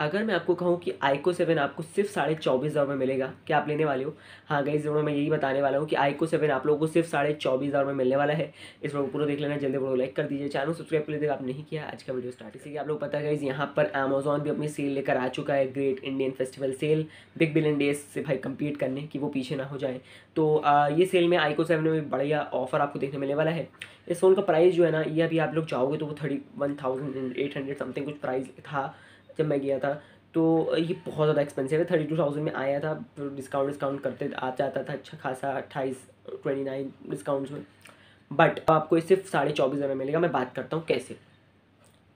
अगर मैं आपको कहूँ कि आईको सेवन आपको सिर्फ़ साढ़े चौबीस हज़ार में मिलेगा, क्या आप लेने वाले हो? हाँ गई ज़रूर मैं यही बताने वाला हूँ कि आईको सेवन आप लोगों को सिर्फ़ साढ़े चौबीस हज़ार में मिलने वाला है। इस को पूरा देख लेना, जल्दी वीडियो लाइक कर दीजिए चैनल सब्सक्राइब कर लीजिए आप नहीं किया, आज का वीडियो स्टार्ट इसी आप लोग पता है यहाँ पर अमेजोन भी अपनी सेल लेकर आ चुका है। Great Indian festival sale big billion days से भाई कम्पीट करने की वो पीछे ना हो जाए। तो ये सेल में आईको सेवन में बढ़िया ऑफ़र आपको देखने मिलने वाला है। इस फ़ोन का प्राइस जो है ना, ये अभी आप लोग चाहोगे तो वो thirty one thousand eight hundred something कुछ प्राइस था। जब मैं गया था तो ये बहुत ज़्यादा एक्सपेंसिव है। थर्टी टू थाउज़ेंड में आया था डिस्काउंट डिस्काउंट करते आ जाता था अच्छा खासा अट्ठाईस ट्वेंटी नाइन डिस्काउंट्स में बट आपको ये सिर्फ़ साढ़े चौबीस हज़ार में मिलेगा। मैं बात करता हूँ कैसे।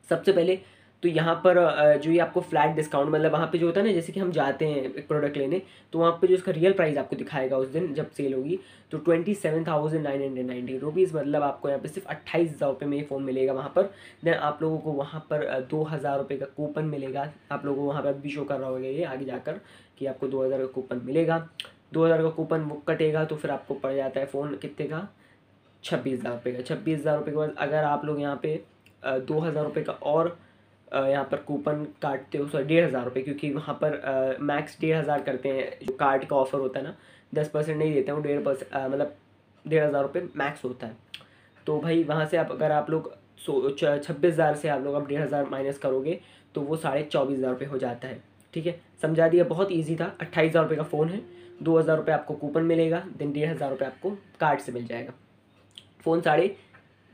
सबसे पहले तो यहाँ पर जो ये आपको फ्लैट डिस्काउंट मतलब वहाँ पे जो होता है ना, जैसे कि हम जाते हैं एक प्रोडक्ट लेने तो वहाँ पे जो इसका रियल प्राइस आपको दिखाएगा उस दिन जब सेल होगी तो twenty seven thousand nine hundred ninety rupees मतलब आपको यहाँ पे सिर्फ़ अट्ठाईस हज़ार रुपये में ये फ़ोन मिलेगा वहाँ पर। देन आप लोगों को वहाँ पर दो हज़ार रुपये का कूपन मिलेगा। आप लोगों को वहाँ पर भी शो कर रहा होगा ये आगे जाकर कि आपको दो हज़ार का कूपन मिलेगा। दो हज़ार का कूपन वो कटेगा तो फिर आपको पड़ जाता है फ़ोन कितने का? छब्बीस हज़ार रुपये का। छब्बीस हज़ार रुपये के बाद अगर आप लोग यहाँ पे दो हज़ार रुपये का और यहाँ पर कूपन काटते हो सॉरी डेढ़ हज़ार रुपये क्योंकि वहाँ पर मैक्स डेढ़ हज़ार करते हैं, जो कार्ड का ऑफ़र होता है ना, दस परसेंट नहीं देते हैं, वो डेढ़ परसेंट मतलब डेढ़ हज़ार रुपये मैक्स होता है। तो भाई, वहाँ से आप, अगर आप लोग सो छब्बीस हज़ार से आप लोग अब डेढ़ हज़ार माइनस करोगे तो वो साढ़े चौबीस हज़ार रुपये हो जाता है, ठीक है? समझा दिया, बहुत ईजी था, अट्ठाईस हज़ार रुपये का फ़ोन है, दो हज़ार रुपये आपको कूपन मिलेगा देन डेढ़ हज़ार रुपये आपको कार्ड से मिल जाएगा। फ़ोन साढ़े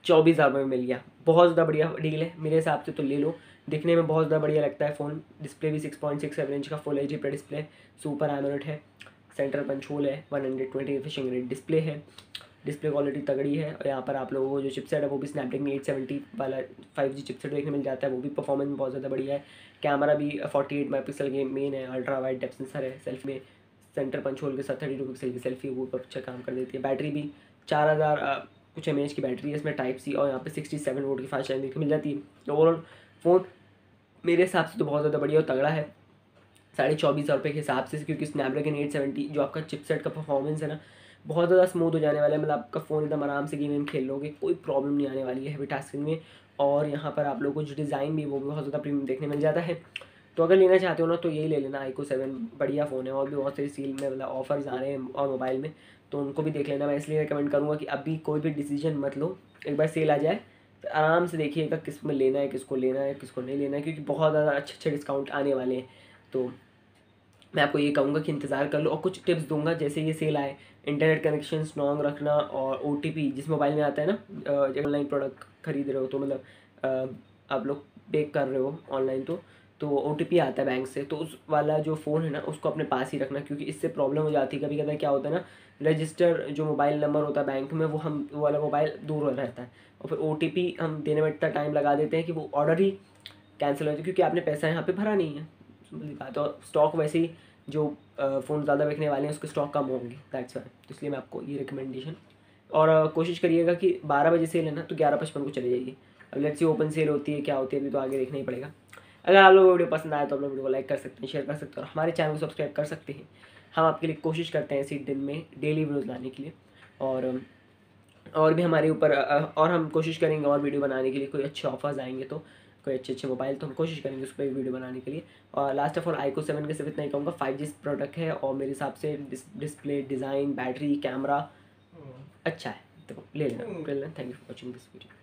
चौबीस हज़ार रुपये में मिल गया। बहुत ज़्यादा बढ़िया डील है। मेरे हिसाब से तो ले लो। दिखने में बहुत ज़्यादा बढ़िया लगता है फ़ोन। डिस्प्ले भी six point six seven inch का फुल एच पर डिस्प्ले सुपर एमोलेट है। सेंटर पंच होल है। One hundred twenty fishing rate display है। डिस्प्ले क्वालिटी तगड़ी है। और यहाँ पर आप लोगों को जो चिपसेट है वो भी स्नैपड्रैगन एट सेवेंटी वाला फाइव जी चिपसेट देखने मिल जाता है। वो भी परफॉर्मेंस बहुत ज़्यादा बढ़िया है। कैमरा भी फोर्टी एट मेगा पिक्सल के मेन है। अल्ट्रा वाइड डेप सेंसर है। सेल्फी में सेंटर पंच होल के साथ थर्टी टू पिक्सल की सेल्फी वो अच्छा काम कर देती है। बैटरी भी चार हज़ार कुछ एम की बैटरी है, इसमें टाइप सी और यहाँ पे सिक्सटी सेवन वोट की फास्ट चार्जिंग मिल जाती है। तो ओवरऑल फ़ोन मेरे हिसाब से तो बहुत ज़्यादा बढ़िया और तगड़ा है। साढ़े चौबीस हज़ार रुपये के हिसाब से, क्योंकि स्नैपड्रैगन एट सेवेंटी जो आपका चिपसेट का परफॉर्मेंस है ना, बहुत ज़्यादा स्मूथ हो जाने वाला है। मतलब आपका फ़ोन एकदम आराम से गेम वेम खेल लोगे, कोई प्रॉब्लम नहीं आने वाली है हैवी टास्किंग में। और यहाँ पर आप लोगों को जो डिज़ाइन भी वो भी बहुत ज़्यादा प्रीमियम देखने मिल जाता है। तो अगर लेना चाहते हो ना तो यही ले लेना। आईको सेवन बढ़िया फ़ोन है, और भी बहुत सारी सील में मतलब ऑफर्स आ रहे हैं और मोबाइल में तो उनको भी देख लेना। मैं इसलिए रिकमेंड करूँगा कि अभी कोई भी डिसीज़न मत लो। एक बार सेल आ जाए तो आराम से देखिएगा किसमें लेना है, किसको लेना है, किसको नहीं लेना है, क्योंकि बहुत ज़्यादा अच्छे अच्छे डिस्काउंट आने वाले हैं। तो मैं आपको ये कहूँगा कि इंतज़ार कर लो, और कुछ टिप्स दूँगा, जैसे ये सेल आए। इंटरनेट कनेक्शन स्ट्रॉन्ग रखना, और ओटीपी जिस मोबाइल में आता है ना ऑनलाइन प्रोडक्ट खरीद रहे हो तो मतलब आप लोग पे कर रहे हो ऑनलाइन तो तो ओटीपी आता है बैंक से तो उस वाला जो फ़ोन है ना, उसको अपने पास ही रखना, क्योंकि इससे प्रॉब्लम हो जाती है। कभी कभी क्या होता है ना रजिस्टर जो मोबाइल नंबर होता है बैंक में, वो हम, वो वाला मोबाइल दूर रहता है। और फिर ओटीपी हम देने में इतना टाइम लगा देते हैं कि वो ऑर्डर ही कैंसिल हो जाए क्योंकि आपने पैसा यहाँ पर भरा नहीं है। बात और स्टॉक वैसे ही जो फ़ोन ज़्यादा बिकने वाले हैं, उसके स्टॉक कम होंगे। दैट्स वाई तो इसलिए मैं आपको ये रिकमेंडेशन और कोशिश करिएगा कि बारह बजे सेल है ना तो ग्यारह पचपन को चले जाइए। अब लेट्स सी ओपन सेल होती है, क्या होती है, अभी तो आगे देखना ही पड़ेगा। अगर आप लोग वीडियो पसंद आए तो आप लोग वीडियो को लाइक कर सकते हैं शेयर कर सकते हैं और हमारे चैनल को सब्सक्राइब कर सकते हैं। हम आपके लिए कोशिश करते हैं इसी दिन में डेली वीडियोज़ लाने के लिए। और और भी हमारे ऊपर और हम कोशिश करेंगे और वीडियो बनाने के लिए कोई अच्छे ऑफर्स आएँगे तो कोई अच्छे अच्छे मोबाइल तो हम कोशिश करेंगे उस पर वीडियो बनाने के लिए। और last of all iQOO seven के सिर्फ़ इतना ही कहूँगा फाइव जी प्रोडक्ट है और मेरे हिसाब से डिस्प्ले डिज़ाइन बैटरी कैमरा अच्छा है। तो ले लेना ले लेना। Thank you for watching this video